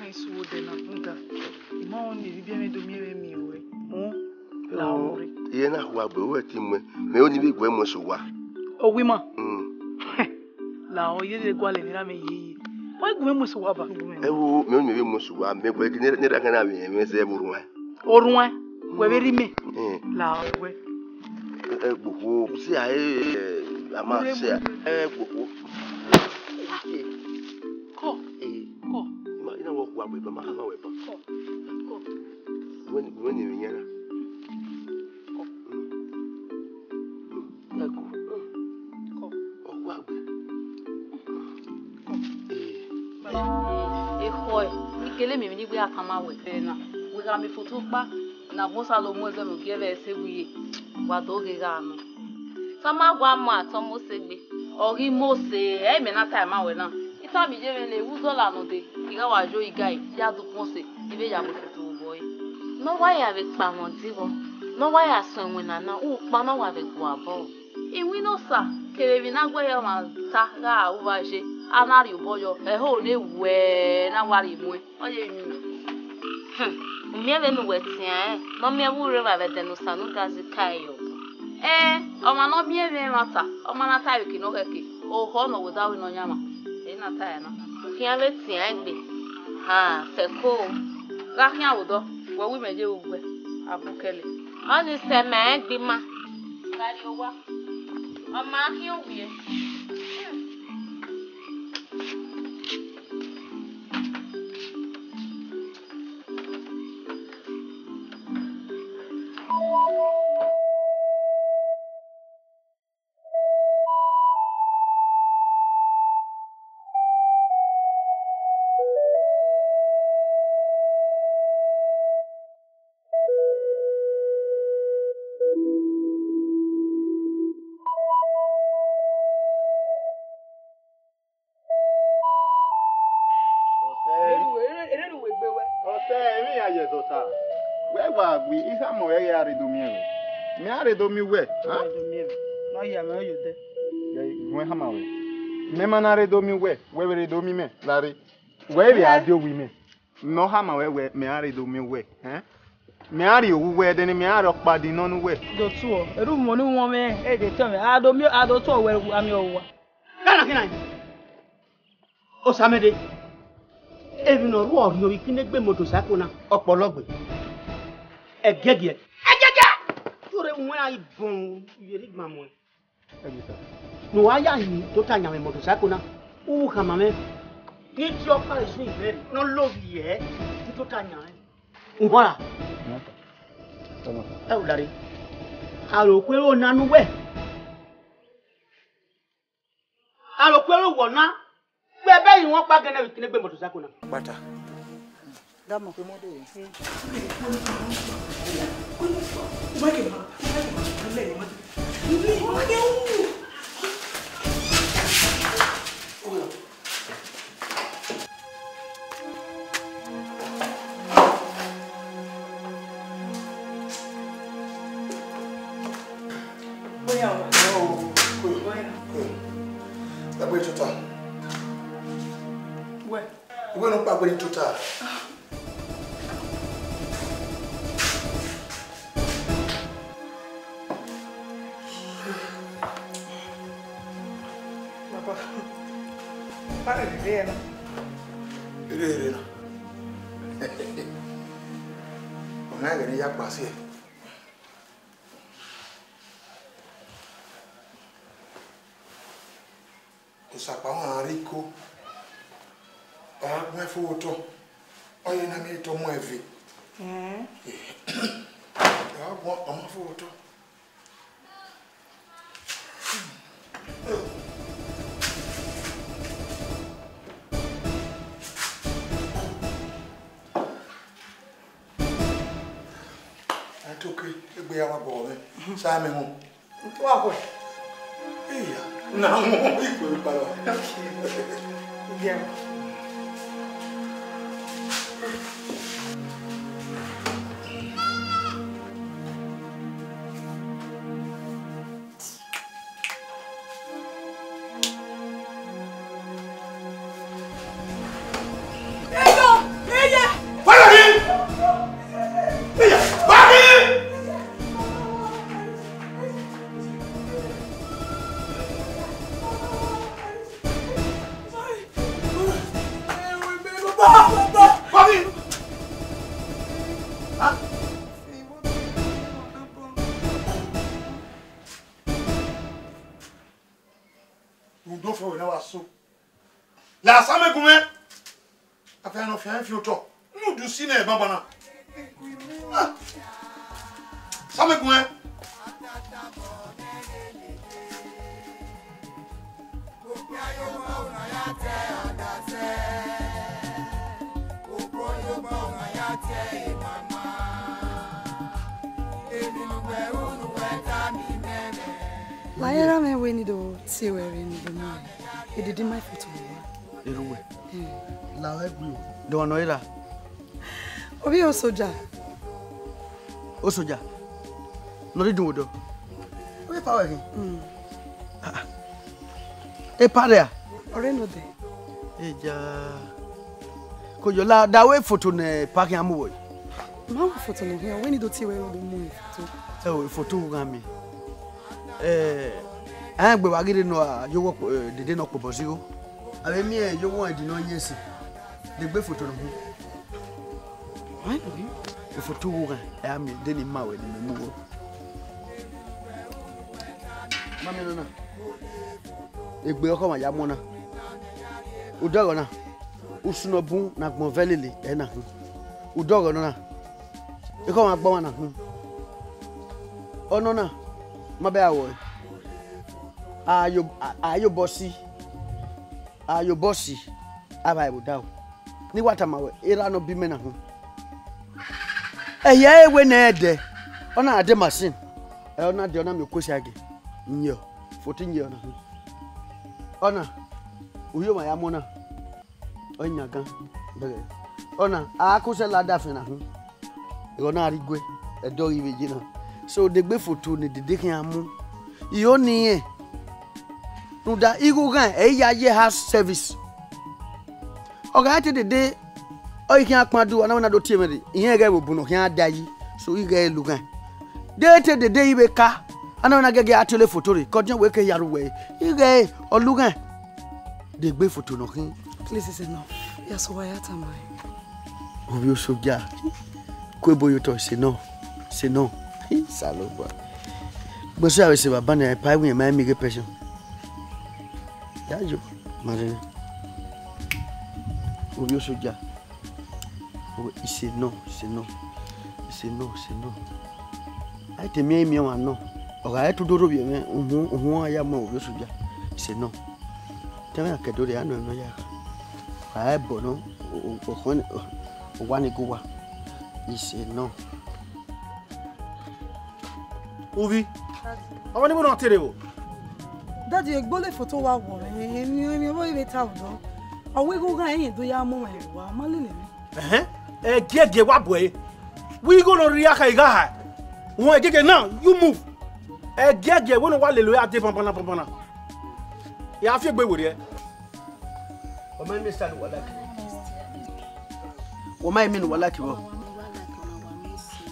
ha nsiwoda na nga ma ọ na-eribia na edomere m iwe mụ na ọrị ihe na-ahụ wa bụ eweta mwe ma onye bụ igwe mwe sowa owima la ọ ihe dị gwalị nira m ihe iyi ma igwe mwe sowa ba ewu ma onye bụ mwe sowa ma egwe gị nira aka na-abịa eme eze ebe ụrụnwa ụrụnwa gwebe rime la ọ gwe gbogbo si a ama si a gbogbo mama ama wɛ ba wɛ wɛ ni mi nyala ɛku ɔku agbɛ exɔ ikele mimi ni gbe akama mi foto kpa na bosa lo mu ɛzɛ mo gie bɛ ɛsɛ wuye wa do ge ga ano sama gwa ma atɔ mo se gbe ɔri mo se ɛmɛ eh, na ta ɛma na ita mi dze le wu zɔla no de. Ika wajo igai, ya dukonse, ibe ya mwifutu uboy. No waya ave kpa mandigo, no waya swen wena na, u kpa no wave gwa bo. Iwi no sa, kerevi na gwe ya wanta, ga a na uvaje, anari uboyo, eho ne we, na o wari mwe. Oye yu. Umye ve nu wetia eh, no mye wure vave denusa nu gazi kayo. Eh, ọmọ náà bí ẹ̀rẹ̀ máa ta ọmọ náà táyọ̀ kì náà kẹ̀kẹ́ òhò ọ̀nà òwòdáwìn náà yàmà èyí náà táyà náà òfin abẹ́ tì á gbè ha feko gahia udɔ wɔ wi mɛdze wugbɛ abukele ɔni dị ma kari owa ɔmɛ ahi owie. do mi wɛ. wɛ hama wɛ mɛmana re do mi wɛ wɛ re do mi mɛ la re wɛ eh? re a do wi mɛ mɛ hama wɛ wɛ mɛ a re do mi wɛ mɛ a re owu wɛ deni mɛ a re ɔkpa di nɔnu wɛ. do tu ɔ eru mɔ ni wɔn mɛ e eh, de tɔ mɛ a do mi a do tu ɔ wɛ ami ɔ wa. kana kina yi osamede ebi nɔ ru ɔri oyi kí ne gbé moto sako na ɔkpɔlɔgbe ɛgɛgɛ. even when I born, you read my mind. No, I am total nyame motorcycle na. Uhu kama me. Get your car is not very. No love here. Total nyame. Uhola. Eh, udari. Alokwero nanu we. Alokwero wona. Gbẹ̀bẹ̀ yìí wọ́n pa gẹ́nẹ́ ìkíni gbé motorcycle na dámọ̀. pé mọ́tò yẹn. ìmọ̀ kì í máa ń lẹ̀ yẹn mọ́tò. ìmọ̀ kì í máa ń lẹ̀ yẹn mọ́tò. bèèrè nà ọ̀nà ìrìn ya pàṣẹ. ìsàpá wọn àrí kó ọ̀rọ̀ mẹ́fọ́ wọ́tọ̀ ọ̀yẹ́ náà mi tọ́ mọ́ ẹ̀fẹ́. Sai, meu irmão. Não tem arroz. Ia. Não, é para. Ok. Miguel. Now help you. They want no either. Obi o soldier. O soldier. No dey do do. Obi power him. Mm. Ah. ah. E pare. Ore no dey. Eja. Ko yo la da we photo ne parking amu boy. Ma wo photo ne here. We need to see where we move photo. Eh o photo ga mi. Eh. Ah gbe wa gidi no a yo wo eh, dede no po bosigo. Abi mi e yo won di no yesin de gbé foto ne ho foto wo kan ɛyà mi de ni ma wɔ ɛdi mi mu wo mami nana egbe ɔkɔ ma ya mɔ na udɔgɔ na usunɔbu na gbɔn vɛlili ɛna hu udɔgɔ nɔ na ikɔ ma gbɔ ma na hu ɔnɔ na ma bɛ awɔ yi ayobɔsi ayobɔsi aba ibu da o. ni watama ira no bi mena ho ɛyɛ ewe na ɛdɛ ɔna ade machine ɛna eh, deɛ ɔna mekosi age nyɛ foto nyɛ na ho ɔna uyo ma ya mo na ɔnya gan bɛgɛ ɔna akosɛ lada fe na ho ɔna arigwe ɛdɔ yi bi gyina so degbe foto ne dede kan amu iyo ni yɛ e. nuda igu gan ɛyɛ ayɛ house service. ɔga te dede ɔyi kia kpa do anamana do tie me de ihe ga ebubu no kia da yi so yi ga elu gan de te dede yi be ka anamana gege atele foto re kɔdiɲɛ wo eke yaro wɛ yi ga ɔlu e, gan de gbe foto no kin. please is enough yaso wa ya ta ma ye. obi o soja ko ebo yo tɔ se nɔ se nɔ salo gba gbèsè àwọn ìṣèwà bá ní ẹ pa ẹwìn ẹ máa ń mi gé pẹṣẹ yájò máa orí sójà ìṣe náà ìṣe náà ìṣe náà ìṣe náà àìtẹ̀mí ẹ̀mí ẹ̀wà náà ọ̀rọ̀ ayé tó dóró bìí ẹ̀mẹ́ òhun òhun ayé mọ orí sójà ìṣe náà tẹ́lẹ̀ àkẹ́dọ̀ rẹ̀ àná ẹ̀nà yàrá ọ̀rọ̀ ayé bọ̀ náà ọ̀kan ọ̀wánigúwa ìṣe náà. ovi ọmọ níbo náà tèrè o. dájú egbólè fòtó wa wọ̀ ẹ́ ní ọmọ ìrètà ọ̀dọ́ ọwọ́ ego ga ẹ̀yìn tó yá mọ́ ẹ̀ wá má lè lè mí. ẹ díẹ̀ díẹ̀ wá bọ̀ ẹ́ wí kó lọ rí aka ìgá ha wọn ẹ̀jẹ̀ náà you move ẹ díẹ̀ díẹ̀ wọ́n wá lè lo adé pampana pampana yà á fi gbé wòlé ẹ. ọmọ ẹni sáré wàhálà kì wọ́n máa ń mìíràn wàhálà kì wọ́n.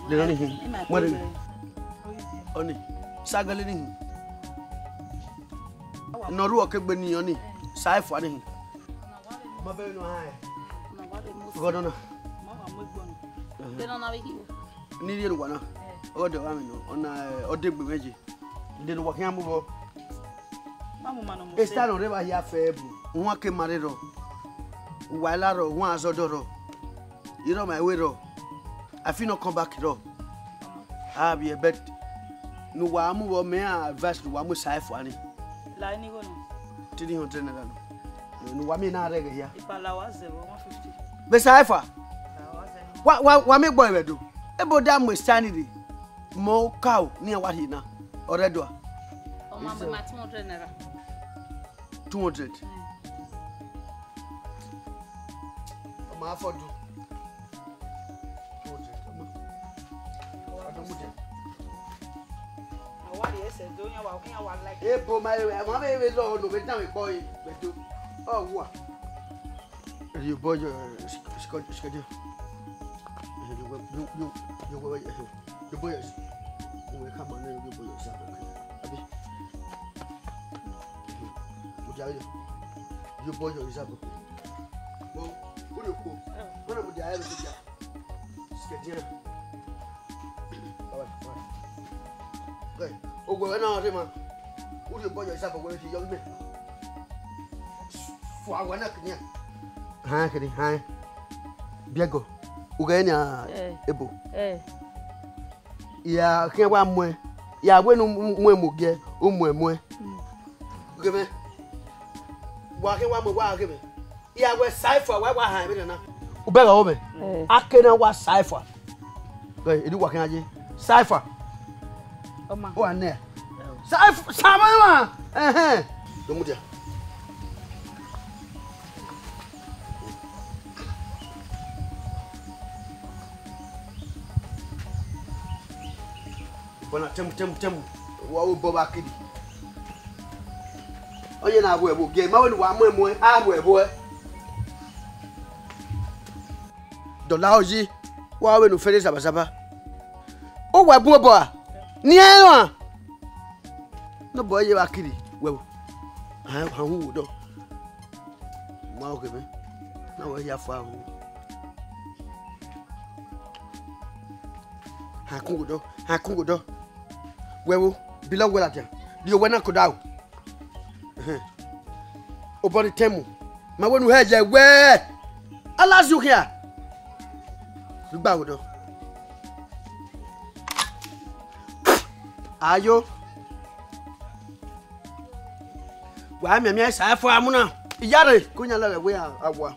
lẹ́nu nìyí wọ́n rẹ̀ ọ̀nì ságalé nìyí nọ̀rú ọ̀kẹ́gbẹ́ nìyí ọ̀nì sáyẹ̀fọ́ nìyí mabeno haya godono ni dienu gwana ode wameno ona ode gbe meji dienu wa kyan bubo mamu manu mo esta no reba ya febu won ke marero wa laro won azodoro iro my way ro afino come back ro ah be a bet no wa mu wo me advice wa mu sai fo ani la ni gono 300 naira no ni wami na rege ya ipala waze 150 besaifa wa wa wami boy wedo ebo da mo sanidi mo cow ni wa hina oredo o ma ma 200 naira two hundred. ma fodu 200 Ebo ma ewe, ma ewe lọ ọdun, bẹ dáhùn ìkọ́ yìí, bẹ tó ọwọ èyí bọjọ sikọjọ èyí bọjọ èyí bọjọ òwe kama náà èyí bọjọ sí àbọkẹ àbí òjò ayé èyí bọjọ sí àbọkẹ bọ ó lè kó wọn náà mo di ayé mi jà sikẹjẹ náà ogun ẹ náà ọdún ma ó lè bọjọ sí àbọkẹ ó lè awanak nia han kini han biego ugenya ebo eh ya kin wa mu ya wenu mu mu ge o mu mu gebe wa kin wa mu wa gebe ya we cipher wa wa han bi na ubega obe akena wa cipher go edu wa kin aje cipher o ma o ane cipher sama ma eh eh domudia tɛmutɛmutɛmu wawo bɔba kiri ɔnyɛ na abɔ ɛbɔ gɛ mawo ni wa mɔ ɛmɔ abɔ ɛbɔ e. dɔla ozi wawo nu fɛrɛ sabasaba o wɔ ɛgbɔn bɔ a ní ɛ wa ne bɔ ɛyɛ wa kiri wɛwo hàn hàn wò dɔ mɔ awo kɛmɛ na wɔ ɛyà fɔ awo hàn kún wewo bila wela tem dio wena ko daw o body temu ma wonu heje we alazu kia gba wodo ayo wa mi mi sa fo amuna iyare ko nya lele we awa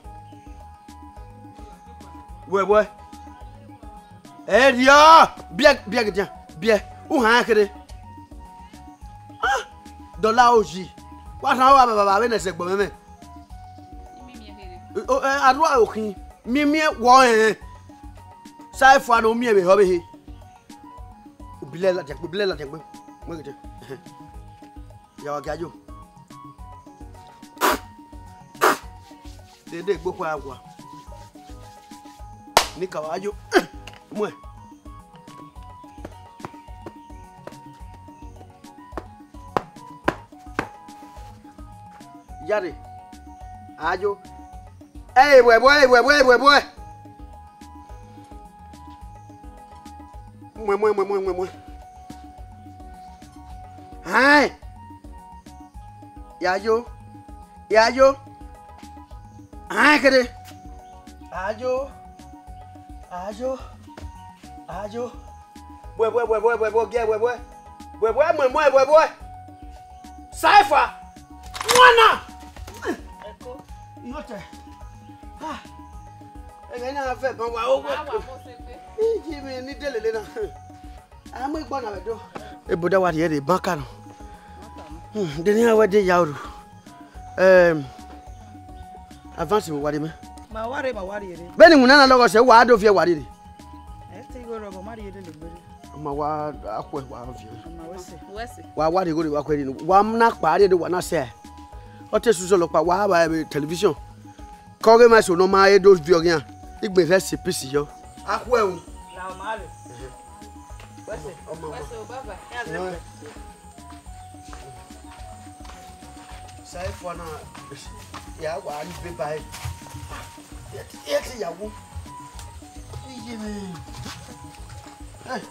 we we eh dia bia bia bia uhakere dɔla ozi wasa wa baba abe nɛsɛ gbɔ mɛmɛ aduwa okin mimie wɔ ɛɛ saa efua na omiɛ bɛ hɔ bɛ he obilɛ ladiagbe obilɛ ladiagbe mɛgɛdɛ yawa gadzo dede gbogbo agua ni kawa adzo mɔɛ. jáde àájó ẹ ìwẹ̀bọ̀ ìwẹ̀bọ̀ ìwẹ̀bọ̀ ẹ̀. mwe mwe mwe mwe mwe mwe hai yayo yayo hai kere ajo ajo ajo bwe bwe bwe bwe bwe bwe bwe bwe bwe bwe bwe bwe bwe bwe bwe Saifa mwana yọtẹ ah, ẹgbẹ náà fẹ bọ wa ó wẹ ìjì mi ní délélé náà àmọ́ ìgbọ́n náà wẹ̀ dọ́. ebodà wa yẹ de bánkà nù deni awẹ de yàwùrù avance wo wari mi. ma wari ma wari yẹrẹ. bẹ́ẹ̀ ni ŋunana lọ́kọ̀ sẹ́ wàá dọ̀ fiyẹ wari de. ẹ ti ko rọba mari yẹrẹ le gbẹrẹ. ma wa akọ wa fiyẹ. ma wẹsẹ. wẹsẹ. wa wari ko de wa kọ yẹrẹ wa na kpa de wa na sẹ ɔte soso lɔkpa waa ba ɛɛ tɛlɛvisiyɔn kɔɔge ma so n'ɔma ye do viɔ gɛn igbe fɛ si pisi yɔ. akɔɛ o. lamaalo. wɛsɛ wɛsɛ o baba ɛ a bɛ. sayi fɔna ya wa ali bɛ ba ye e ti yawo i ye ne ye.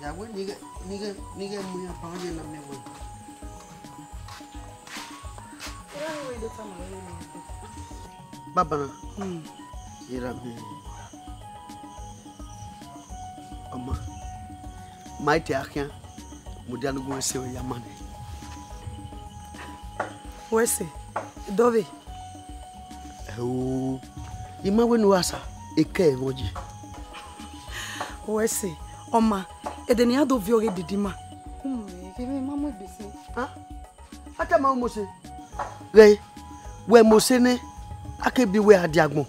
Ya güey, nigga, ni, nigga muy apagado en la mía, güey. Baba na. Yira hmm. mi. Ọmọ. Maite akia. Mudianu gwe se ya mane. Eh. Wese. Dove. Oh. Ima wenu asa. Eke emoji. Wese. Ọmọ ede ni ado viore didima kumwe kebe ma mo se re we mo se ne akebi we adiagbon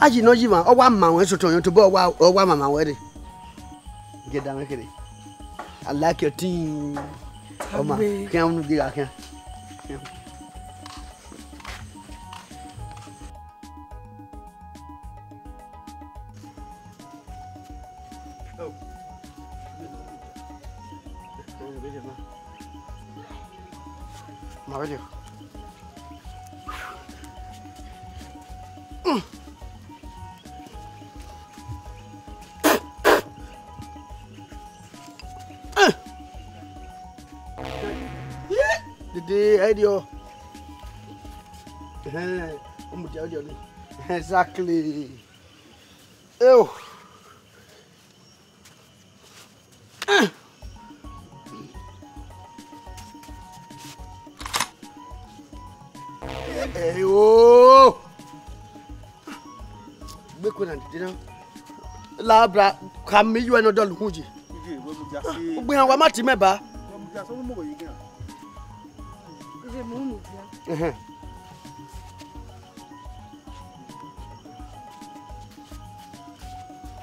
aji no ji ma o wa ma won so yan to bo wa o wa mama we re get down here i like your team oma kan exactly. Ew. Uh. Eh, hey, oh. Gbé kúrò náà dídí náà. Láàbùrà kàmí yóò ẹnu dọ̀lù kùn jì. Gbé hàn wá má ti mẹ́ba. Gbé hàn wá má ti mẹ́ba.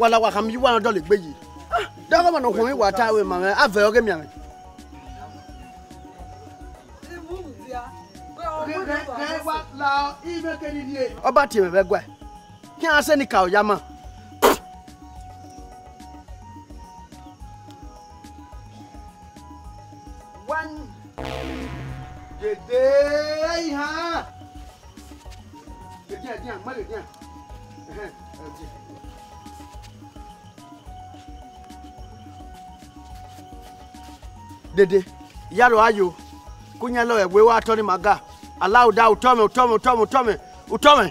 wala wa xam yi wana dɔ le gbe yi ah, dɔgɔ mana kɔmi wa taa we mame a fɛ yɔge miame. ọba tìmẹ̀ bẹ gbẹ kí a sẹ́ni kà ó yá mọ́. wọ́n dèdè dede yalo ayo kunyalo egwe wa atoni maga allow da utome utome utome utome utome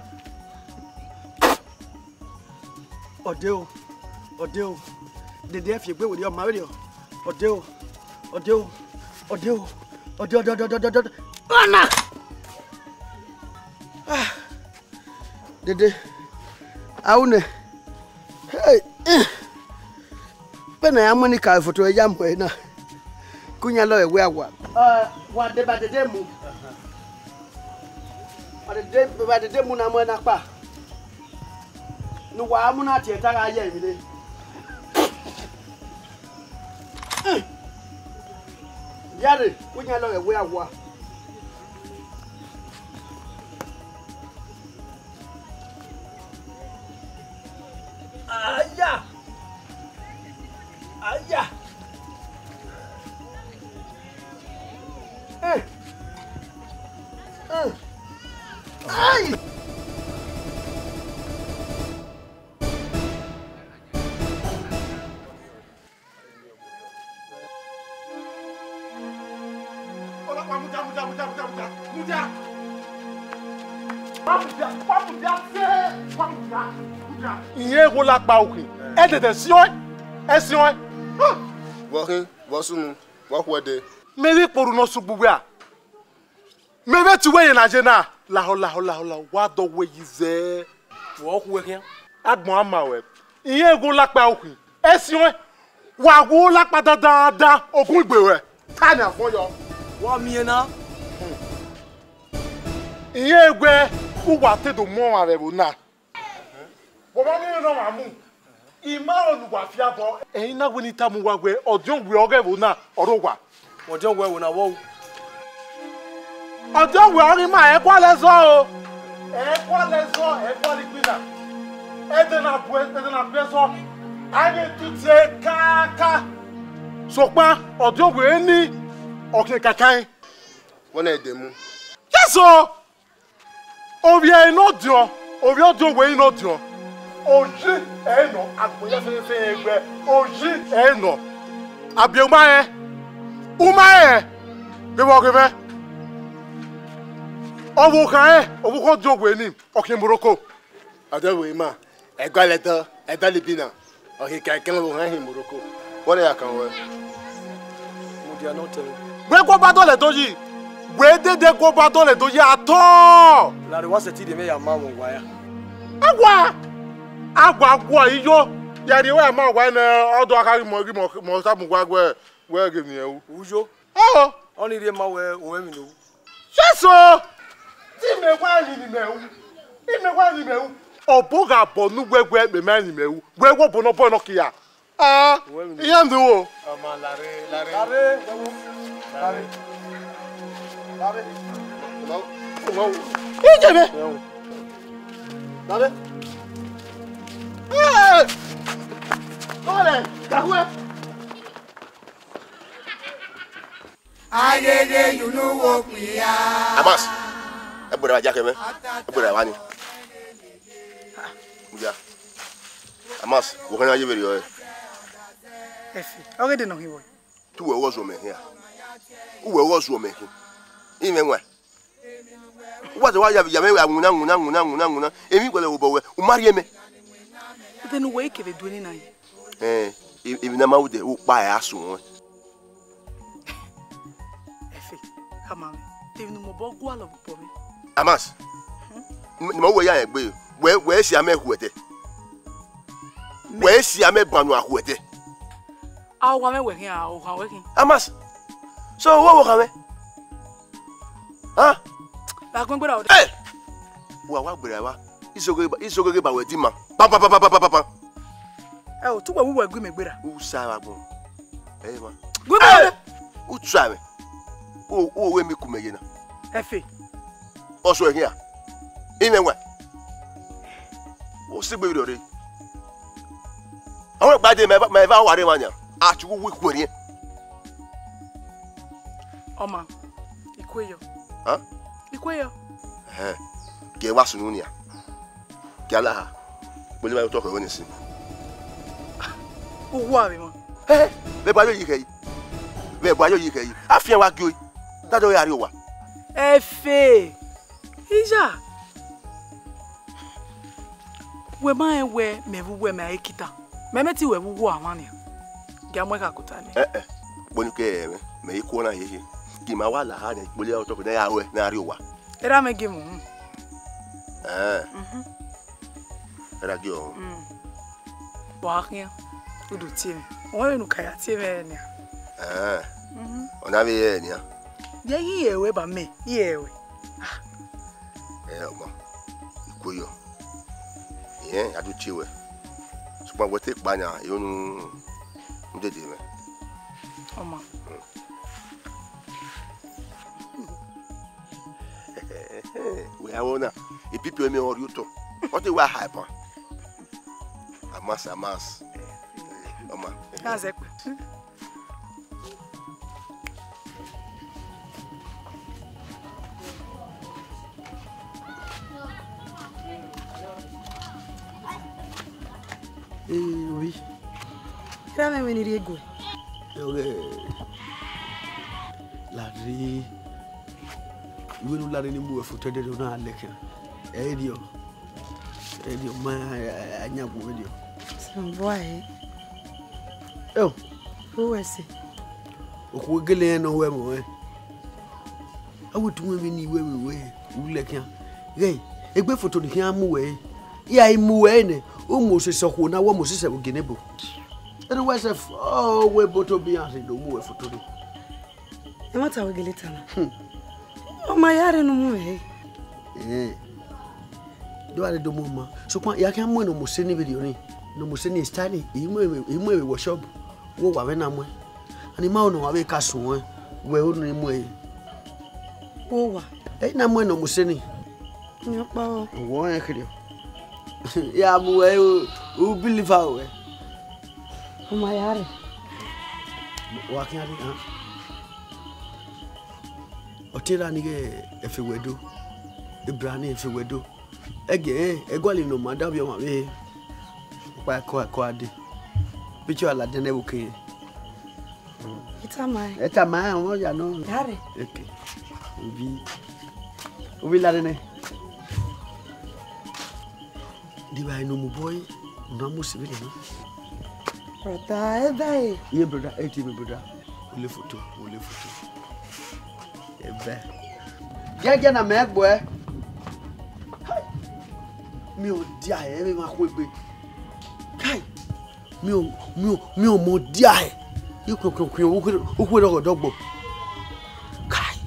ọdẹ o ọdẹ o dede ẹfì gbé wòlíọ màá wòlíọ ọdẹ o ọdẹ o ọdẹ o ọdẹ ọdẹ ọdẹ ọdẹ ọdẹ ọnà ah, dede awune hey bẹ́ẹ̀ eh. náà yà mọ́ ní kàwé fòtò ẹ̀ yà mọ́ kunyalo ewe awa wa de ba dede mu ba dede ba dede mu na mo na pa nu wa mu na tie tara aye mi le yare kunyalo ewe awa lápá òkè ẹ tètè sí ọ́ ẹ sí ọ́. wọ́kí wọ́sùnmù wọ́kúwẹ́dẹ. mẹ́rẹ́ kpọ̀rọ̀ náà sùn gbogbo à mẹ́rẹ́ tí wẹ́yìn náà jẹ́ náà làhọ́ làhọ́ làhọ́ làhọ́ wà á dọ̀ wẹ́yìn zẹ́. wọ́kúwẹ́ kí. agbọ̀n ama wẹ̀ ìyẹn egun lápá òkè ẹ sí ọ́ wà á wó lápá dáadáa ògùn ìgbèwẹ̀ táyà fún yọ. wọ́n mi yẹn náà. ìyẹn egbẹ́ kú wà á tẹ̀dọ̀ mọ́ àrẹ̀wò náà wɔmamene no mamu ima oluwafia bɔ ɛyin na wini ta mu wagwe ɔdiɔn wi ɔgɛ wo na ɔdo wa. ɔdiɔn wɛ wo na wɔwu. ɔdiɔn wɛ ɔrin ma ɛkɔ lɛ zɔ o. ɛkɔ lɛ zɔ ɛkɔ li gbina ɛdina bu ɛdina bɛ zɔ ayi tu tiɛ kaaka. sɔkpa ɔdiɔn wɛ ni ɔkè kaka yi. wọn na ɛdè mu. yasɔ owie n'odiɔ owie ɔdiɔn wɛ n'odiɔ ozi ɛnɔ agbɛlɛfɛfɛ ɛgbɛ ozi ɛnɔ abiy uma yɛ e? uma yɛ bibɔ kɛfɛ ɔbu kan yɛ ɔbu kɔ do wɛni Morocco. ɔdɔ wɛ ma ɛgbɛ lɛ dɔ ɛdɔ le bi na ɔkɛkɛ kɛlɛ e wɔ hɛn moroko wɔlɛ yà kan wɛ. E? mo di anɔ tɛ. gbɛgbɔbatɔ lɛ dɔ yi gbɛdɛdɛ gbɔbatɔ lɛ dɔ yi atɔ. lariwa sɛti de bɛ yan maa mo wa ya. awa agwa agwa iyo yari we ma gwa na odo akari mo ri mo mo sa mu gwa gwe we ge ni ewu ujo oh oni ri e ma we owe mi no yeso ti me gwa ni ni me wu ti me gwa ni me wu obo ga bo nu gwegwe be ma ni me wu gwegwo bo no bo no kia ah iye ndu wo ama lare lare lare lare lare lare ijebe lare Ole, kahuẹ. Ayẹyẹ yunu wo piya. Amas, ẹ gbọ́dọ̀ wa jákè mẹ́, ẹ gbọ́dọ̀ wa ni. Nja, Amas, wo kàn yà yé bèrè yọ ẹ. Ẹsì, ọ̀rẹ́ dènà òhìn wọ̀nyí. Tu wẹ̀ wọ́sùn ọmọ ẹ̀hìn à, wù wẹ̀ wọ́sùn ọmọ ẹ̀hìn, yìí mẹ́ wẹ̀. Wọ́n ti wá yàmẹ́wẹ̀ àwùnà ńwùnà ńwùnà ńwùnà ńwùnà, èmi kọ́lẹ̀ wò bọ̀ wẹ̀, ò má rí ẹ mẹ́ then wake if wee kere duoni na anyị ee ibinamawude ukpa ya asụ If oh, efe amami tevinumọbọ gwala bụbọ mi amas ni mo wo ya yẹn gbé wẹ wẹ si amẹ hu ẹtẹ wẹ si amẹ banu ahu ẹtẹ. awo kan mẹ wẹkin a o kan wẹkin. amas so owó wo kan mẹ han. bàgbọ́n gbọ́dọ̀ ọ̀dọ́. ẹ wà wá gbèrè wa isogoge ba isogoge ba wẹ̀ di ma papapapapapa. ẹ o túbọ̀ wúwo ẹgbẹ́ mi gbéra. o sára bọ̀ ẹ yẹ wa. gbẹ́gbẹ́ rẹ. o tu àwẹ̀ o o wé mi kùmẹ̀ yẹn na. ẹ fè. ọ̀ṣọ́ ẹ̀yìn à ìmẹ̀ wẹ̀ o sì gbèrò rẹ àwọn ìgbàdé mẹ bá wà rẹ wọn yàn àti wíwí kùmẹ̀ yẹn. ọmọ ikú eyọ. ikú eyọ. ẹ kí ẹ wá sunu ni à kí aláha mo lè bá yóò tọkọ ìwé nìsín. owó àrèmọ. ẹ bẹẹ bá yóò yí kẹyì bẹẹ bá yóò yí kẹyì á fi ẹ gé oyin dájọ yà rí o wa. ẹ fẹ́ ìjà wẹ máa ń wẹ mẹ̀wú wẹ mẹ̀ ẹ́kítà mẹ́mẹ́tì wẹ̀ wúwo àwọn ni gàmú ẹ̀ka kúta ni. ẹ ẹ gbọ́nú kẹ́ ẹ mẹ ikú náà yéye kì í máa wà láhàá ní ìpínlẹ̀ ọ̀tọ̀kùn náà yà wẹ̀ náà rí o wa. ẹ dá mi gé mò ń radio mm. waknya udu tiemi oyo nukaya tiemi enia eh mhm onabe enia dia yewe ba me yewe ah eh omo ikoyo yen adu tiwe ṣùgbọ́n wọ́n ti pààyà ìyọnu ń dèdè rẹ̀. ọmọ. Mm. wíyàwó náà ìpípẹ́ mi ọ̀rí tó wọ́n ti wá àìpọ́n. masa mas. mama kaze Eh oui. Kama mimi La eh, Okay. Larry. Yule Larry ni mwe futende na leke. Eh dio. Eh dio ma anya anyapo dio. mboae oh wowɛse okuwegeleɛ no hɔ ɛmɔ ɛ awotumi mi ni iwe wewe wulɛ kia yɛn egbe foto ni kia mu wɛ yà imu wɛ ne umu osise ko na wɔmu osise ko gene bo ɛni wɛsɛ ɔɔ wɛ boto bi ase do mu foto ni. ẹ má ta wegele ta na ọmọ ya rẹ nu mu ẹ. ɛɛ dɔw do mu ma sokun yà kí a mú ɛnumuse níbi de yọ ni no museni stani imwe imwe wo shop wo wa bena mwe ani ma ono wa be kasu we we ono ni mwe wo wa e na mwe no museni ni pa o wo en kiri ya mu o u believe O we o ma yare wa kin ari ha otira ni ge efewedo ibrahim efewedo ege eh, egwali no ma dabio ma be kwa kwa kwa de picho ala de ne buke eta mai eta mai mo ya no dare okay ubi ubi la de ne di ba no mu boy no mu sibi no brother eh, e bai ye brother e ti brother ole foto ole foto e be gẹ́gẹ́ na mẹ́gbọ́ ẹ mi ò di àyẹ́ mi máa kó egbe mio mio mio mo dia e iko ko ko o ko do dogbo kai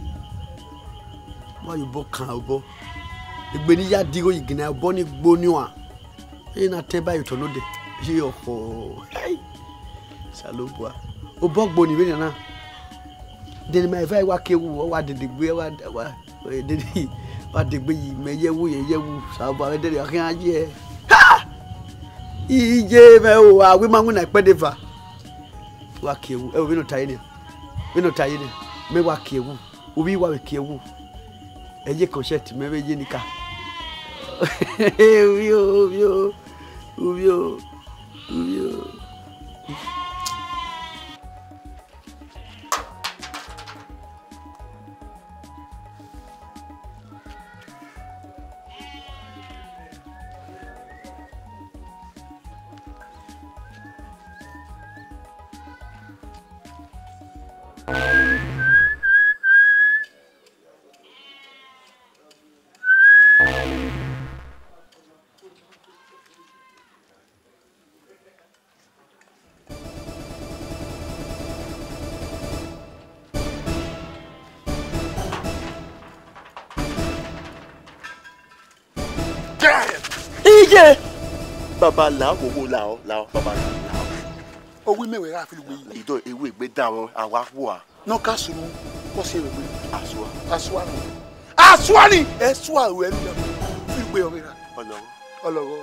mo yo bo kan obo egbe ni ya di o igina obo ni gbo ni wa e na te bayi to lode ye ofo ai salobua obo gbo ni be na deni ma ife wa kewu wa dede gbe wa wa dede wa dede gbe yi me yewu ye yewu sabo abedere akin aje ha ije me o awi mangu na kpedefa wakewu ewo bino tayini bino tayini me wakewu ubi wa wakewu eje concert me ubi o, ubi o, ubi o. baba làá wòwò làá làá bàbá làá. owó mẹ́wẹ̀ẹ́ rà fílùgbé yìí. ìjọ ewé ìgbé dá wọn àwa wò á. náà ká sunu kọ́ sí ìrẹ̀gbẹ́. àṣùwà àṣùwà ni àṣùwà ni ẹ̀ṣùwà rẹ̀ ń lọ fílùgbé ọ̀rẹ́ rà. ọlọ́wọ́ ọlọ́wọ́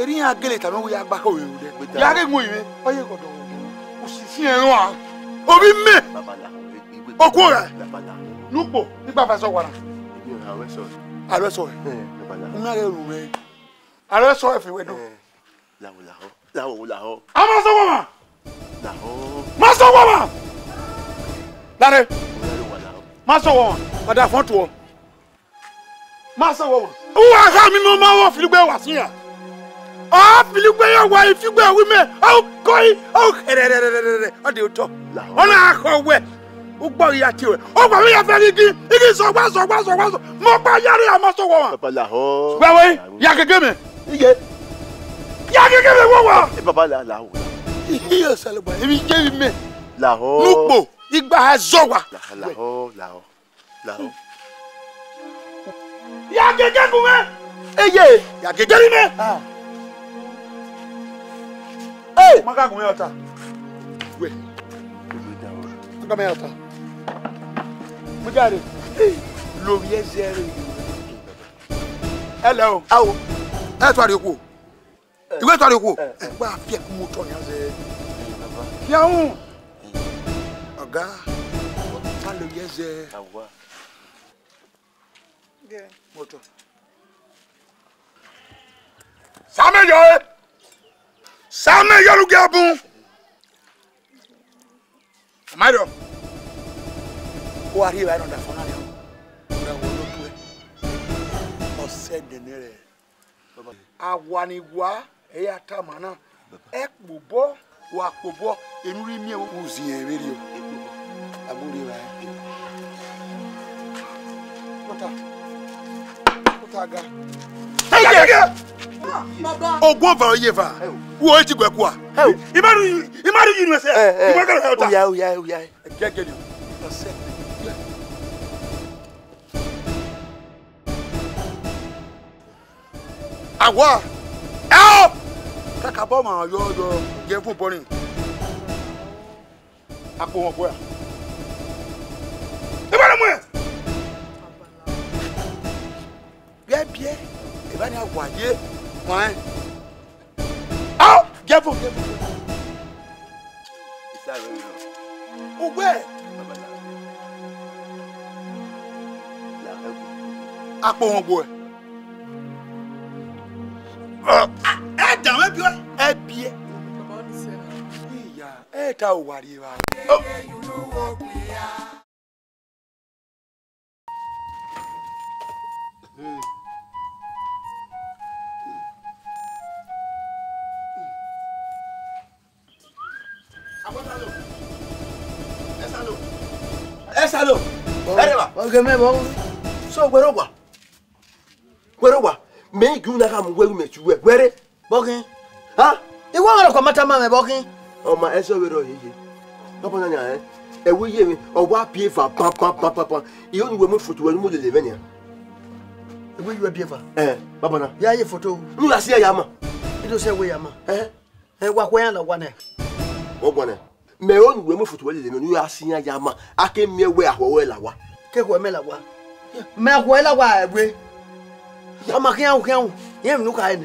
erin yà gẹlẹ tàbí wọ́n yà gbá kọ́ òyìnbó dẹ. yàrá ìwé ìwé ọyẹ kọ̀dọ̀ òṣìṣẹ́ ẹ̀rọ à omi mẹ́ okú rẹ̀ lùpọ̀ nígbà fẹsọ̀ wàrà. àlọ́ sọ ẹ̀ àlọ́ sọ ẹ̀ fìwé dùn. Eh làwọ̀ làwọ̀ làwọ̀ làwọ̀. a máa sọ wọ́n ma. làwọ̀. máa sọ wọ́n ma. láre. máa sọ wọ́n ma. padà fọ́n tu ọ. máa sọ wọ́n ma. wúwo àká mi mo máa wọ filigbẹ́ wá sí yà. ọ filigbẹ́ yóò wá ìfigbẹ́ wímẹ̀ ọ kọ́ yìí ọ rẹ̀rẹ̀rẹ̀rẹ̀rẹ̀ ọ de tọ́. ọ náà kọ wẹ̀ o gbọ́ ìyá tiwẹ̀ o gbà mí yàtọ̀ ní igi igi sọgbà sọgbà sọgbà sọ mọ gbà yàrá yà má sọ wọ̀ wọn. gbàwé yà gẹ́gẹ́ mi jákèké bẹ wọ wa. ẹ baba la la o. iye saliba ebi jẹ bi mẹ. lahọ nukpo igba azọ wa. lahọ lahọ lahọ. jákèké kun bẹ. eye jákèké bi mẹ. ee maka kun bẹ ọta. wẹ maka bẹ ọta. mo jáde lórí ẹsẹ rẹ. ẹ lẹ o. awo ẹ tó a de ko ìwé ìtọ́ni kù ẹgbẹ́ àfẹ́ kí mo tọ́ ni ṣe. fiahun ọ̀gá ta ló yẹ ṣe. sàmẹ́yọ̀ sàmẹ́yọ̀ lùgẹ́ bùn àmàdọ̀ ó wà rí ìwà ẹ̀rọ dàfọ́nà ni ọ̀gá wo ló tó ẹ ọ̀sẹ̀ dèní rẹ̀ awaniwa eyata mana ekpobo wakpobo enurimi uzi eweri o aburi wa Kuta. Kuta ga ogun ọbara yẹ fa wo eti gbẹ kuwa imaru imaru yinu ẹsẹ imaru kẹrẹ ọta. oya oya oya gẹgẹ ni o ọsẹ. àwa ẹ ọ. Saka bọ́ máa yọ yọ yẹ fún bọ́rin. Àpò wọn bọ́ra. Ìbá ló mú ẹ̀. Bíẹ́ bíẹ́ ìbá ni àwọ̀ ayé wọ́n ẹ̀. Áwọ̀ yẹ fún yẹ fún. Ògbẹ́ ẹ̀. Àpò wọn bọ̀ ẹ̀ dàn ẹ bíọ́. ẹ bí ẹ. ìyá ẹ ta ò wa. ẹ sálò ẹ dẹ wa. ọgẹ mẹ wa gbẹrẹ wa mẹ igi wuna ka mu wẹrẹ mẹ ti wẹ gbẹrẹ bokin ha iwọ ọrọ kọ mata ma mẹ bokin. ọmọ ẹ sọ wẹrẹ ọyẹ yẹ lọpọ náà yàrá ẹ wọ yẹ mi ọwọ apie fa pampampampampa ìyẹn olùwẹ mi foto wẹni mo lè lè mẹ nìyà. ìwé yìí wẹ bíẹ fa. ẹ bàbá náà. yà á yẹ foto. n yà sí ẹ yà má. e do sẹ wo yà má. ẹ ẹ wà kó yà nà wà nà. wọ́n gbọ́n nà mẹ olùwẹ mi foto wẹni lè mẹ n yà sí yà má a kẹ́ mi wẹ àwọ̀wẹ́ là wa. kẹ́kọ̀ọ́ mẹ́ là wa mẹ́ àwọ̀wẹ́ là wa ẹ̀ wẹ́. yà má kí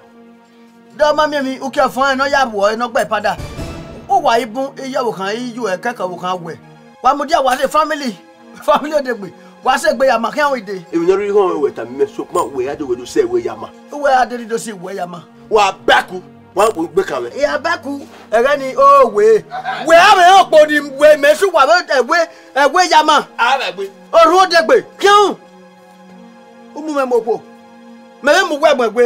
dọ́mọ́ mímí ukẹ́ fún ẹ̀ náà yàbò ẹ̀ náà gbẹ̀ padà ó wà í bún iyẹ̀wò kan iyú ẹ̀ kẹ́kọ̀ọ́ kan wẹ̀ wàá mú díẹ̀ wàá ṣe fámìlì fámìlì òde gbè wàá ṣe gbé yàmà kí àwọn èdè. èmi náà rí i hàn wẹ̀ tàbí mẹ́sọ̀ kúmọ̀ wẹ̀ adéwédo sẹ́ ìwé yàmà. wẹ̀ adéwédo sí ìwé yàmà. wà á bẹ́kù wọn kò gbé kan rẹ. ìyá bẹ́kù ẹ̀rẹ́ ni ó wé wé àwọn èèyàn pò ní wé mẹ́sù wà ẹ̀wé ẹ̀wé yàmà. òrùn òde gbè kíhùn. ó mú mẹ́mọ̀ pò mẹ́mọ̀ wẹ̀ mọ̀ gbé.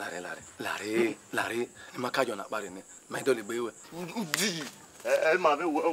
lare lare lare lare ni ma ka jọ na kpari ni ma dọ gbe we. ẹ ẹ maa mi o.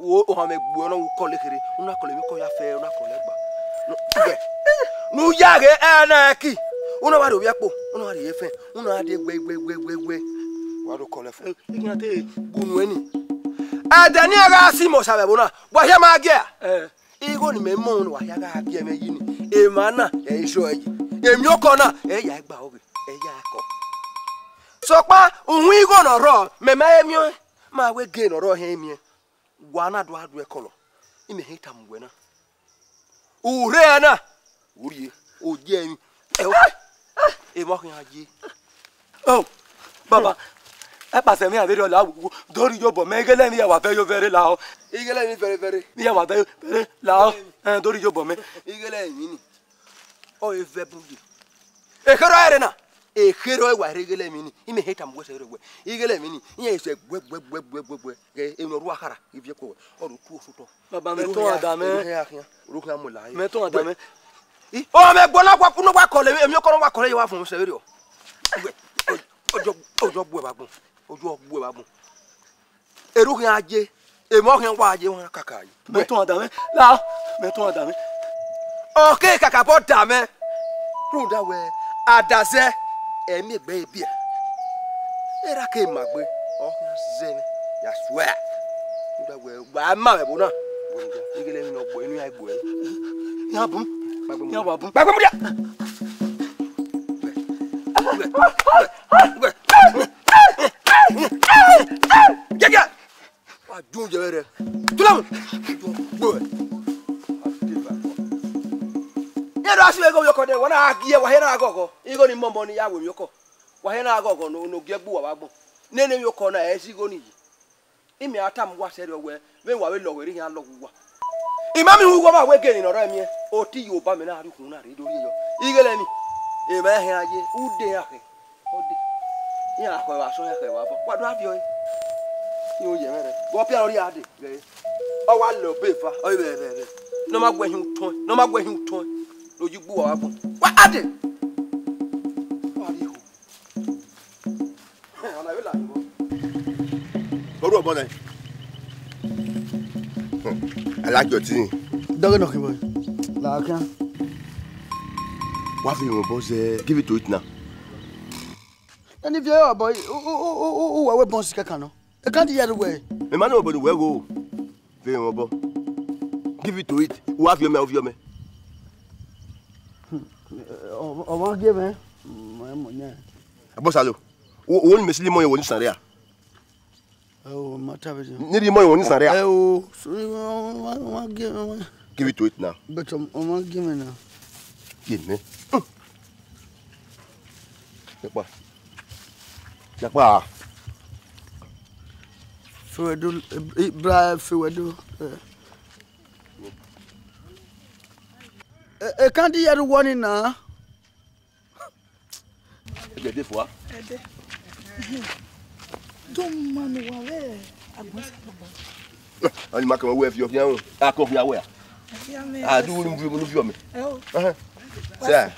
wo ohame gbuo na wukɔ lekere nuna kɔlɛ mi kɔ ya fɛ nuna kɔlɛ gba nugɛ nuyage ɛnaki nuna wa de o bia kpo nuna wa de ye fɛn nuna wa de gbɛgbɛgbɛgbɛ wa do kɔlɛ fɛ. iyan tɛ gunu ɛni. ɛdɛ ni ɛka si mɔ sabɛ bona bɔsɛ ma gɛ yan. iko ni mɛ mɔ ni wa ya ka gɛ mɛ yini ema na ɛyi sɔ ɛyi emi o kɔ na ɛyi ya gba o bi ɛyi ya kɔ. sɔkpa ohun iko nɔrɔ mɛmɛ emi o ma we ge nɔrɔ hɛn mi yɛ wana do adu ekolo ime hita mgwena ure na urie oje mi e mo kan aje oh baba ẹ eh, pàṣẹ mi àbẹ̀rẹ̀ ọ̀la àwòwò dórí yóò bọ̀ mẹ́ igẹ́lẹ́ mi yàwá fẹ́ yóò fẹ́rẹ́ la ọ́. igẹ́lẹ́ mi fẹ́rẹ́ fẹ́rẹ́. mi yàwá fẹ́ yóò fẹ́rẹ́ la ọ́ ẹ̀ dórí yóò bọ̀ mẹ́. igẹ́lẹ́ yìí ni ọ̀ ẹ fẹ́ bùn jù. èkérò ẹ̀rẹ̀ náà ehere wa re gele mini ime heta mwe se rewe igele mini iye se gwe gwe gwe gwe gwe gwe ge eno ru o me ton adame ru kan mo la me ton adame o oh, me gbola kwa kuno kwa kole èmi ko ron wa kole wa fún se re o ojo ojo gwe ojo gwe bagun eru aje emo kan wa aje wọn kàkà yi me adame la me adame o ke dame ru da emegbe ebia erake magbe ọhụzene ya sue gbaa mma wee bụ na igele nọ gbuo enu ya gbuo ya bụ m ya bụ m gbagbe m ya gẹ́gẹ́ wàá dún jẹ́ rẹ̀ dúró gbọ́ ẹ̀. nero asi a yoko de wana agie wahena agogo igo ni mombo ni yawe yoko wahena agogo no no giebu wa bagbo nene yoko na esi go ni imi atam wa seri owe we wa we lo we ri han lo wa oti yo ba na ri kun na ri dori yo igele ni e ma he aye ude ya ko wa so ya ko wa bo wa do abi o ni o ye mere go pia ori ade o wa lo o lójú gbúwà wá fún wá á dé. lórí ọmọ náà alájọ tí yìí. dọ́gẹ́ náà kìí bọ̀ làákàn. wá fi ìwọ̀n bọ́ sẹ́ kíbi tó tì náà. ẹni fi ẹ wà bọ ó wà wẹ bọ́n sí kankan náà ẹ kàn ti yàrá wẹ. mi máa ní ọ̀bọ̀n ìwẹ́ wo fi ìwọ̀n bọ́ kíbi tó tì wá fi ọmọ ẹ wọ́n fi ọmọ ẹ ọmọ gé mẹ mọ nyẹ. abosa lo wo ni mesili mọ ye wo ni sariya. awo ma tabi di. ne di mọ ye wo ni sariya. ẹ o sori ọmọ gé mẹ. k'i bi to yen tina. bẹtẹ ọmọ gé mẹ na. gé mẹ. yakpa yakpa. fewadu eh, bra fewadu. Uh. e kandi yɛre wɔ ne naa ɛdɛde foa ɛdɛ dɔmma no wa wɛ agbɔsɛbɔ ani maka ma wɛ fi ɔfi ahun a kɔ fi awɛ a a duuru nfi mu nufi ɔmi sɛ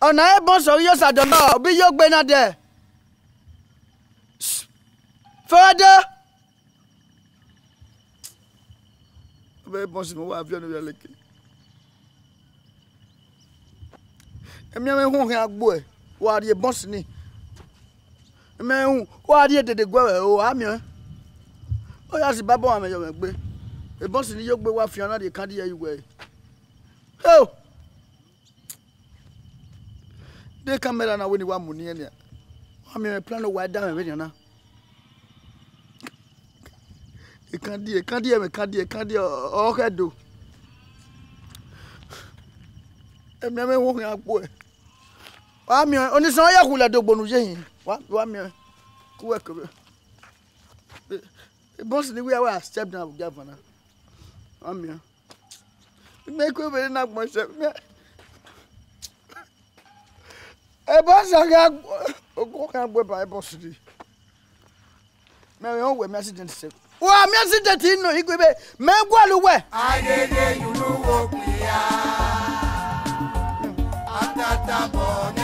ọ̀nà ẹ̀bùn sọ̀rọ̀ yóò ṣàdọ̀mọ́ òbí yóò gbé náà dẹ̀ fọwọ́dẹ́. ọbẹ̀ ẹ̀bùn sì mú wá àfihàn ìyá lẹ́kẹ̀ẹ́. emiame ho hia gboe wo arie bonsni emehu wo arie dede gwe o amie o ya si babo ame yo megbe e bonsni yo gbe wa fian na de kan di ye gwe ho de camera na woni wa muni ene amie me plan wa da me be na e kan di e kan di me kan di e kan di o ke do emiame wa miɛ onisɔn yɛ kun lɛ dogbonu yehin wa wa miɛ kuwɛ kebe bɔnsi ni wia wa step down abuja fana wa miɛ mɛ ko bɛ na gbɔn sɛ mɛ ɛ bɔnsi ka ogun kan gbɛ ba ɛ bɔnsi di mɛ o yɛn wɛ mɛ accident sɛ wa mɛ accident yi nɔ igbe bɛ mɛ gbɔlu wɛ. ayẹyẹ yulu wo kuya atata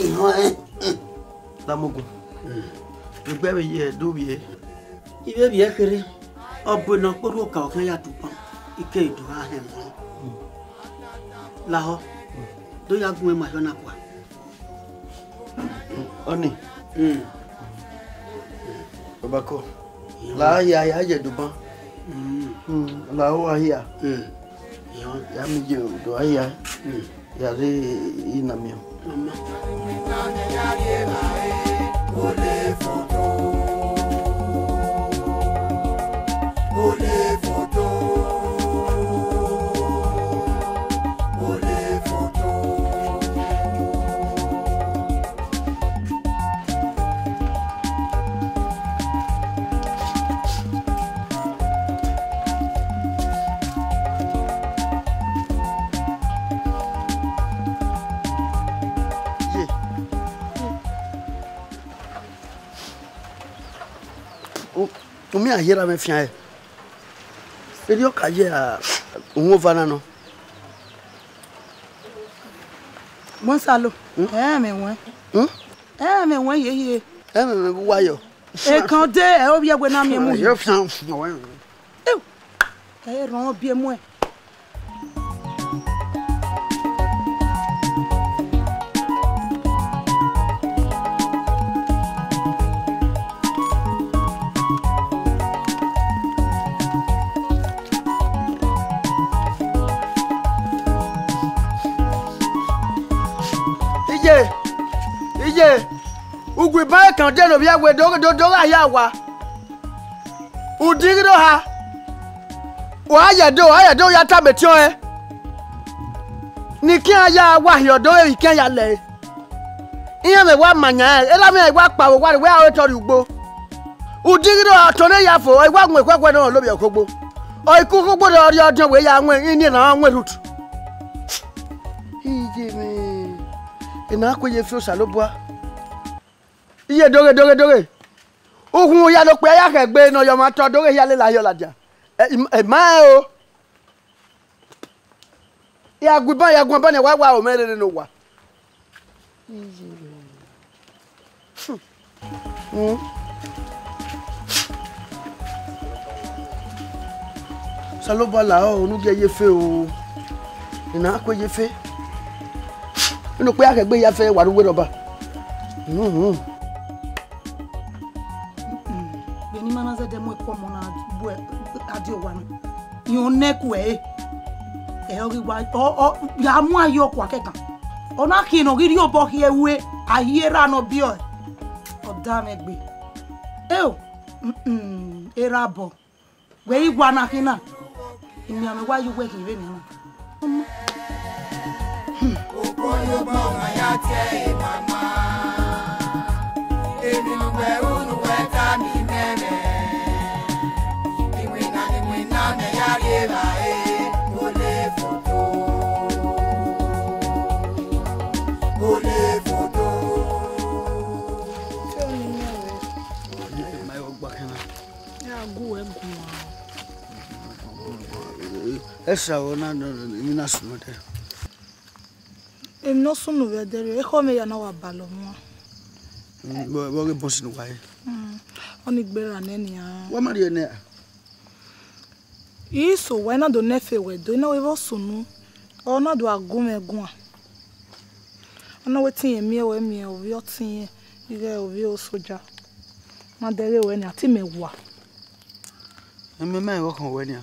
ìran ẹ. lamogun gbẹgbẹ hmm. hmm. hmm. mi yẹ ẹdọ mi yẹ. ibe bi ekere ọbụ na okporo ụka ọka ya dụkwa ike idu ahụ eme lahọ do ya gụnwe ma hịọ nakwa ọnị ọbakọ laahịa ya aje dụba lahọ ahịa ya mije udo ahịa yare ịnamịọ Mama. me ahira me fia e edi o kaje a unwo vana no monsalo eh hmm? me won eh hmm? me won ye ye eh me me wayo e kan de e o bi egbe na mi mu yo fia won e ron bi mu e dị n'obi ya gwe dogo dogo ahịa agwa ụdịrịrị ha wayado ayado ya tabetio e a ya wá àyọ̀dọ́ èyí kí a ya lee ihe mi wá mànyà ẹ̀ ẹ̀ lámì ẹ̀ wá pàwọ̀ wá rẹ̀ wá àwọn ugbo ìgbò ùdígídọ̀ ya fò ẹ̀ wá àwọn ìkọ́kọ́ náà lóbi ọ̀kọ́gbó ọ̀ ikú gbogbo rẹ̀ ọ̀rí ya àwọn ịnye na àwọn èlùtù. iye mi ìnáwó kò iye dore dore dore ukwu ya ló pe ẹyà na iná yọmọ atọ dore yálé la yọ làjà ẹ má ẹ o yagun bá yagun bá ní wá wá ọmọ hmm. ẹrẹ nínú wà. salobala ọ onugbẹ yefe o nina akọ yefe nínú pé akẹgbẹ yafẹ wàlúwẹ lọba. Mm-hmm. Hmm. yon neku e e ogi wa o o ya mu ayo kwa kekan ona ki no giri obo ki ewe ayera no bi o oda me gbe e o mm era bo we igwa na kina imi ame wa yu we ki re mi na ọmọ òpó ló bá ọmọ ya tẹ ìmàmá èmi ń bẹ̀rù. ɛsra wɔ na mi na sunu dɛ. èmi náà sunu bɛ dɛrɛ ɛkɔ mi yànnà wà balọ̀ mu. Mm, bɔ bɛ bɔsi ni wa ye. wọn mm, ni gbéra ní ènìyàn. wọn ma di yẹn nẹ. yìí sọ wáyé náà dò nẹfẹ wẹ dò iná wíwọ sunu ọ náà dò agúnmẹgún à ọnà wetin yẹn miẹ wẹ miẹ òbí ọtí yẹn ìrẹ òbí ọsọjà má dẹrẹ wẹ ni àti mẹwàá. ẹ̀mí mẹ́rin e wọ́n kàn wẹ́ ni à.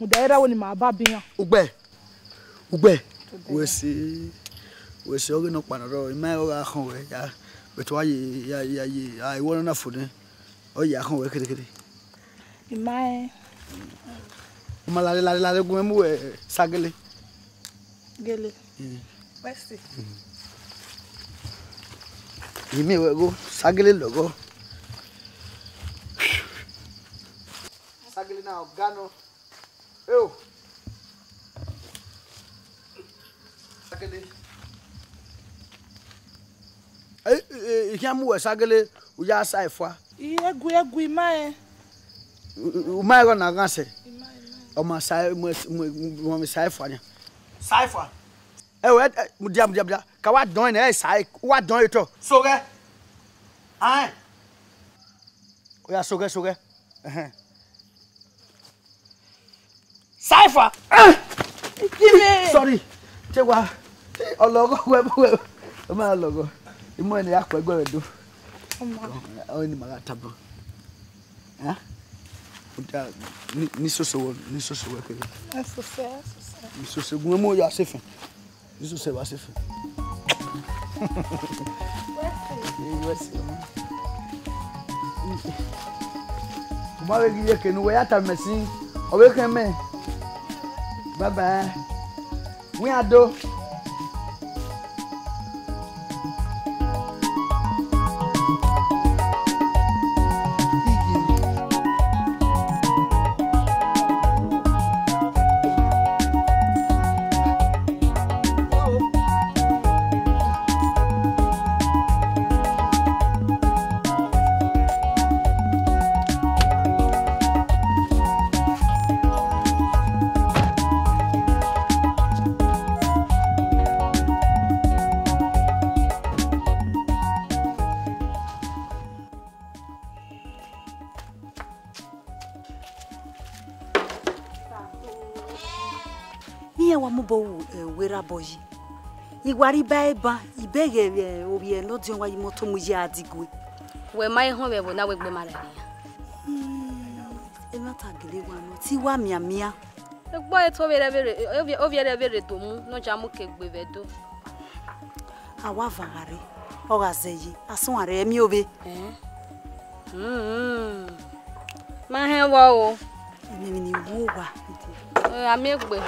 mùdàírà wo ni màá bá bíyàn. ugbẹ ugbẹ wesi wesi oge no kpanoro ima oge ahụ wee ya wetu ayi ya ya yi a iwọ na funu oyi ahụ wee kirikiri. ima ẹ. E. ọmọ lari lari lari gun emu wẹ sagele. gele wẹsi. yìí wẹ go sagele lọgọ. sagele náà ọ̀gá Eu. Sagele. Ihe mu wɛ sagele uya asa ɛfua. Iye gu egu ima yɛ. Uma yɛ kɔ na gan se. Ɔmɔ sa mɔ mɔ mɔ sa ɛfua ni. Sa ɛfua. Ɛ o ɛ mu diya mu diya mu diya ka wa dɔn yɛ ɛ sa wa dɔn yɛ tɔ. Sogɛ. An. O ya sogɛ sogɛ. Cypher. Ah! Sorry. Chewa. Ologo my logo. ologo. money, ni yako egwe do. Oh Oma. Oni mara tabo. Ha? Uta ni so so ni so soso wo kele. so soso. Ni so so. mo ya sefen. Ni soso wa sefen. Kuma wegi yeke nu we ata mesin. Owe kan me. Bye bye. We are do. igwari baeba ibege obie no dio imoto muye adigwe we mai ho we bona we gbe mara ni e mata gele wa no ti wa mia mia egbo e to bere bere obie re bere to mu no ja mu kegbe be do awa vangare o ga zeyi asun are mi obe eh mm ma he wa o èmi ni wo ami egbe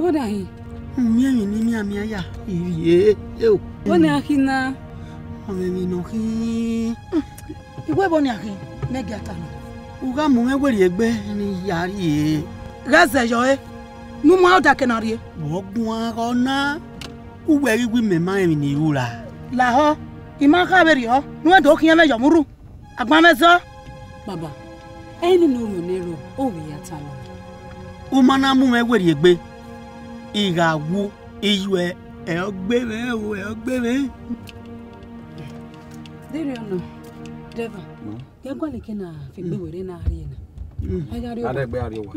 waboda hi miemi ni mia mia ya iye yo bone akina ame mi no hi igwe bone akhi negi atana uga munge gweri egbe ni yari e gaze yo e nu ma oda kenari e wogun ago na uwe igwi mema emi ni ura la ho ima ka beri ho nu do kiyan me yo muru agba mezo baba ẹni nínú òmìnira òwìyàtà lọ. ó máa ń mú ẹgbẹ̀rì ẹgbẹ́ ìràwọ̀ iyọ̀ ẹ̀ ọ́ gbé mi ẹ̀ ọ́ ẹ̀ ọ́ gbé mi. dèrè ọ̀nà dẹ́fà gẹ́gọ́lì hmm? kí náà fi gbé hmm. wèrè náà rí ẹ̀ náà. Hmm. adẹ́gbẹ́ àríwá.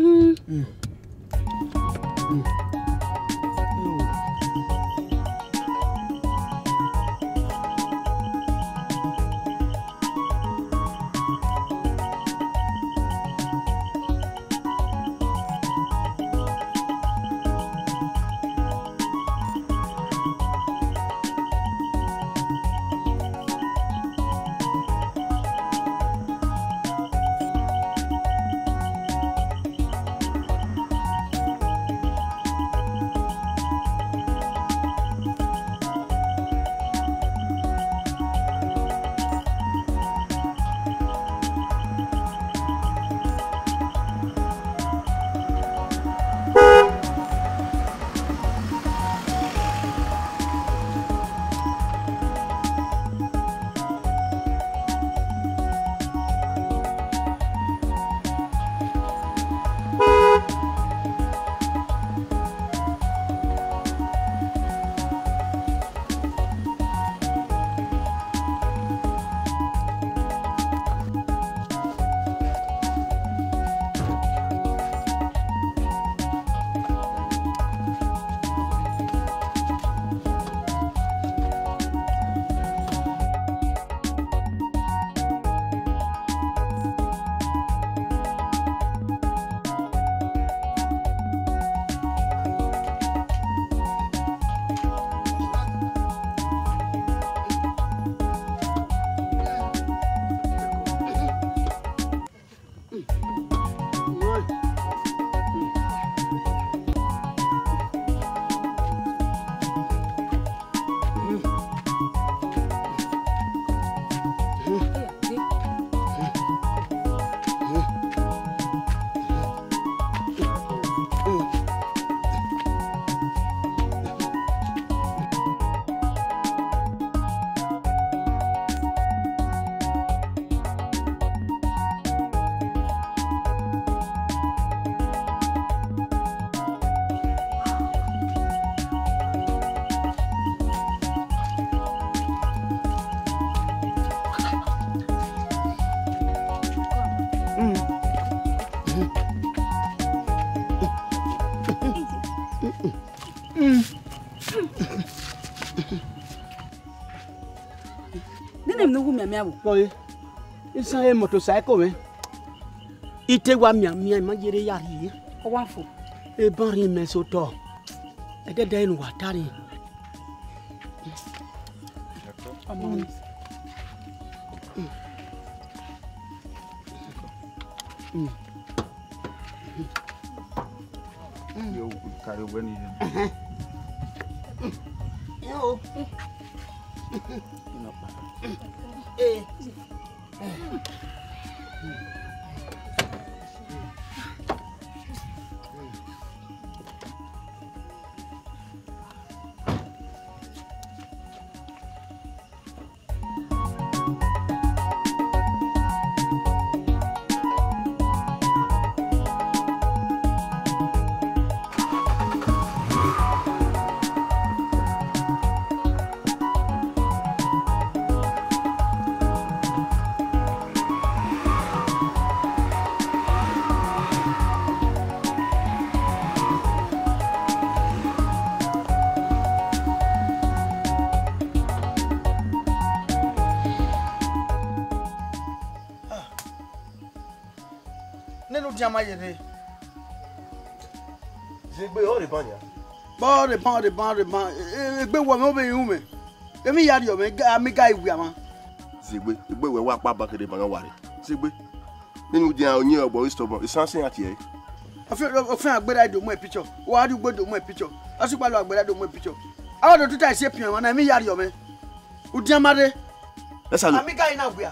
mia wo. kpɔ ye isan ye motosaiko mɛ ite wa mia mia ma yere yari ye. ɔwɔ afɔ. e ban ri mɛ so tɔ ɛdɛ dɛ yen wa taari. amayere. Zigbe o de ban ya. Bo de ban de ban de ban. Egbe wo me o be yun me. Emi ya ri o me ami ga iwi ama. Zigbe egbe we wa pa ba kede ba wa re. Zigbe. Ninu di an yin ogbo stubborn. Isansin ati e. Ofin agbera do mo e picture. Wa ri gbo do mo e picture. Asipa lo agbera do mo e picture. Awo do tuta ise pian wa na emi ya ri o me. Udiamade. Let's have a look. Ami ga ina gbe ya.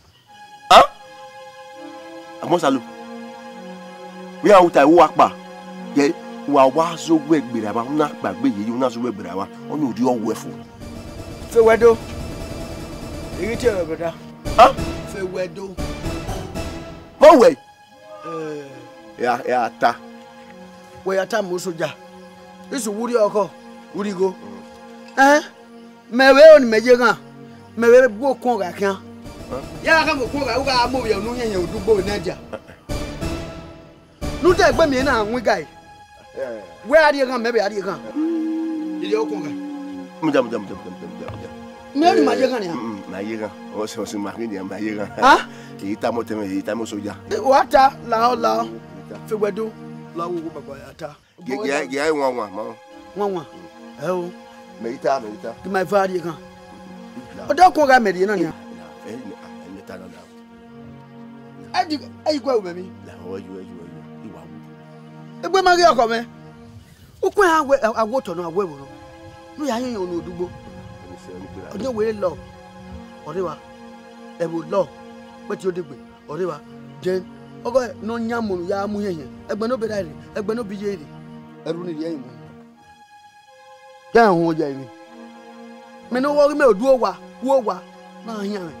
Hein? Amosalo. We are uta wo akpa. Ye wa wa zo gbe gbere ba una gbagbe ye una zo gbe gbere wa. Oni odi o wefo. Fe wedo. Iri ti o brother. Hein? Fe wedo. Mo we. Eh. Ya ya ta. We ya ta mo soja. Isu wuri oko. Wuri go. Eh? Mewe oni meje kan. Mewe bo kon ga kan yàrá kan mò kún ra wúrà amóhùn yẹn òdúgbò nàìjà nù tẹ gbẹmí náà ń wí gàì wẹ adìyẹ kan mẹbẹ adìyẹ kan ìdí mujà mujà mujà mujà mujà mujà. mẹ́rin ni yé kan ni. màá yé kan ọ̀sẹ̀ ọ̀sẹ̀ màá kí ni màá yé kan. èyí tá mo tẹ̀mẹ̀ èyí tá mo sọjà. Eh, wàá ta làwọn làwọn fìgbẹ́dún làwọn owó bàbá yà ta. gẹ̀ẹ́ mm. ẹ o. mẹ i ta mẹ i lè ta lọ́la. ẹyí kú ẹwù bẹ̀mí. làwọn ẹyọ ẹyọ ẹyọ ìwà wù. egbe máa rí ọkọ mi ukwu ya awọ tọ̀nà awọ ẹ̀wòrán ló yà á yẹn ọ̀nà òdúgbò ọjọ́ wèrè lọ ọ̀rẹ́ wa ẹ̀wò lọ pé tí ó dìgbè ọ̀rẹ́ wa jẹ́ ọgọ́ ẹ̀ náà ń yá mọ̀nù yá mú yẹn yẹn ẹgbẹ́ náà bẹ̀rẹ̀ rẹ̀ ẹgbẹ́ náà bí yé rẹ̀ ẹrú nìyẹn yìí mọ̀ jẹ́ àwọn ọjà yìí mi ní wọ́n rí mẹ́rin dúró wa wúwo wa náà yàn rẹ̀.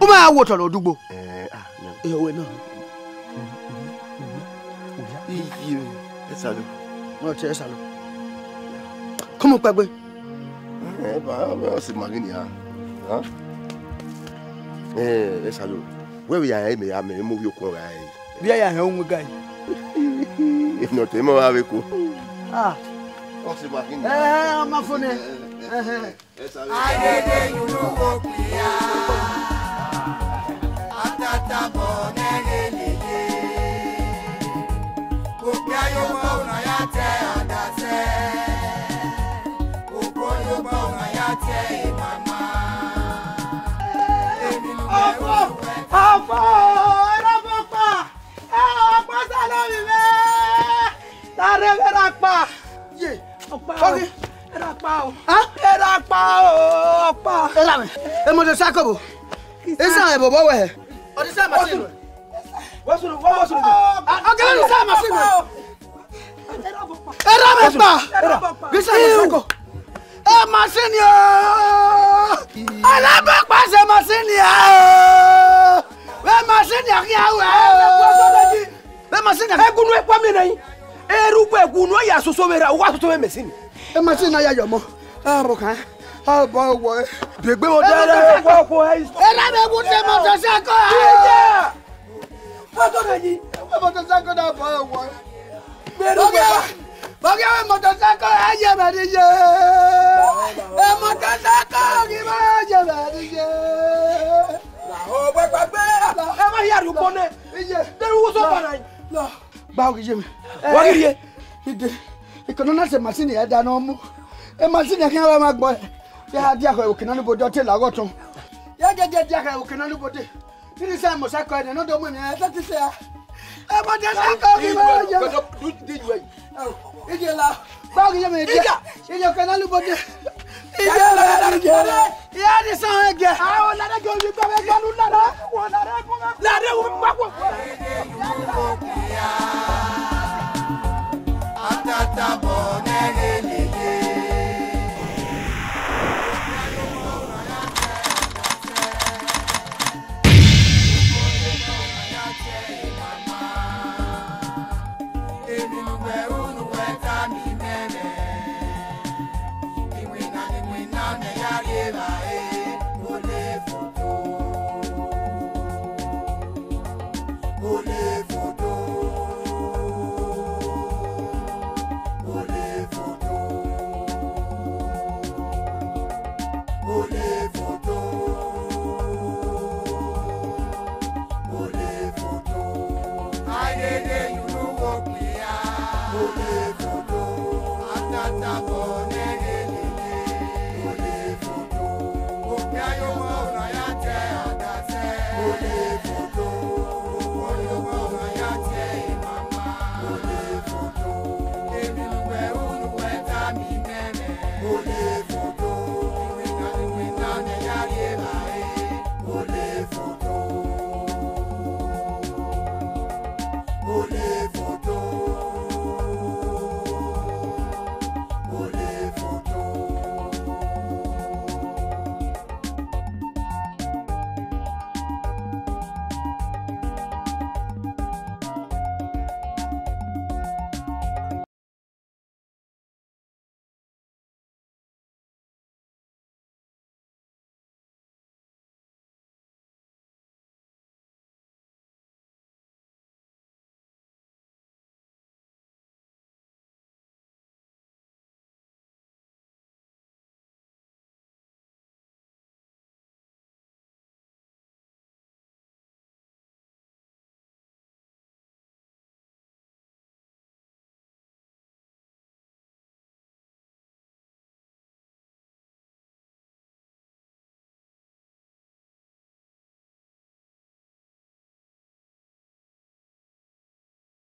ó máa wò tọ̀rọ̀ dùgbò. ẹ ọwọ́ náà iye ẹ sálọ. wọn ti ẹ sálọ kọ́mọ pẹ́gbẹ́. ẹ bá ọ sì máa gíní ha ẹ ẹ sálọ wẹ́ẹ̀rì yà ẹ mẹ́ra mẹ́rin mọ́ wíwọ́ kọ́ ọ̀rọ̀ ẹ. bí ẹ yà ẹ ń wí gáì. ènìyàn tẹ̀ mọ́ ara rẹ kó. ọ sì máa gíní ha. ẹ ọmọ fún ni. Agede yunu wo pia dàbọ̀ nẹ́rẹ́ lèlè òpè ayọ́mọ ọ̀nà yá tẹ ẹ mọ̀ ṣe ṣàkóbò ẹ sàn ẹ̀ bọ̀bọ̀ wẹ̀ ni sáà màsí nù. wọ́n sùn wọ́n wọ́n sùn nù. ọ̀gá ni sáà màsí nù. ẹ̀rọ mi pa gbèsè yẹn sẹ́kọ̀. ẹ màsí ni ooo alábàpàṣẹ màsí ni ooo ẹ màsí ni àkíyàwó ooo ẹ màsí ni àkíyàwó. ẹgúnú ẹ pọ́nmi nìyí erugbo ẹgúnú ẹ yà soso wẹrẹ àwọn àtúntò ẹ mẹsìn. ẹ màsí ni ayayọ mọ ẹ rọ àbá wọ ẹ. gbègbè mo dẹ́rẹ́ wọ́n fún ẹ. ẹ̀rọ mi kún tẹ mọ́tò sẹ́kọ̀ ẹ̀. mọ́tò náà yìí. mọ́tò sẹ́kọ̀ náà bá wọ ẹ. gbèrú gbèrú. bọ́gẹ́ wẹ́ mọ́tò sẹ́kọ̀ ẹ̀ yẹ bẹ̀ ní yẹ. ẹ mọ́tò sẹ́kọ̀ kì í máa yẹ bẹ̀ ní yẹ. làwọn ọgbẹ́ gbàgbé. ẹ má yà rú pọ́nẹ́. dẹ́rù wúso padà yìí. báwo kì í ṣe mi. wọ́n kì í ṣe ìkànnì náà ṣe màsínì ẹ̀dá náà mú ẹ màsínì ẹ̀kẹ́ wa máa gbọ́ ẹ̀ dia dia ko kina ni bodo te lawo ton ya dia dia dia ko kina ni bodo tiri sa mo sa ko de no do mo mi e tati se e mo de sa ko ki mo ya ko do di ju e e je la ba ki je me dia e je kina ni bodo ije la ije la ya ni sa e je a o la da go mi ba be ga nu la da wo la da ko la da wo pa ko atata bona Ele não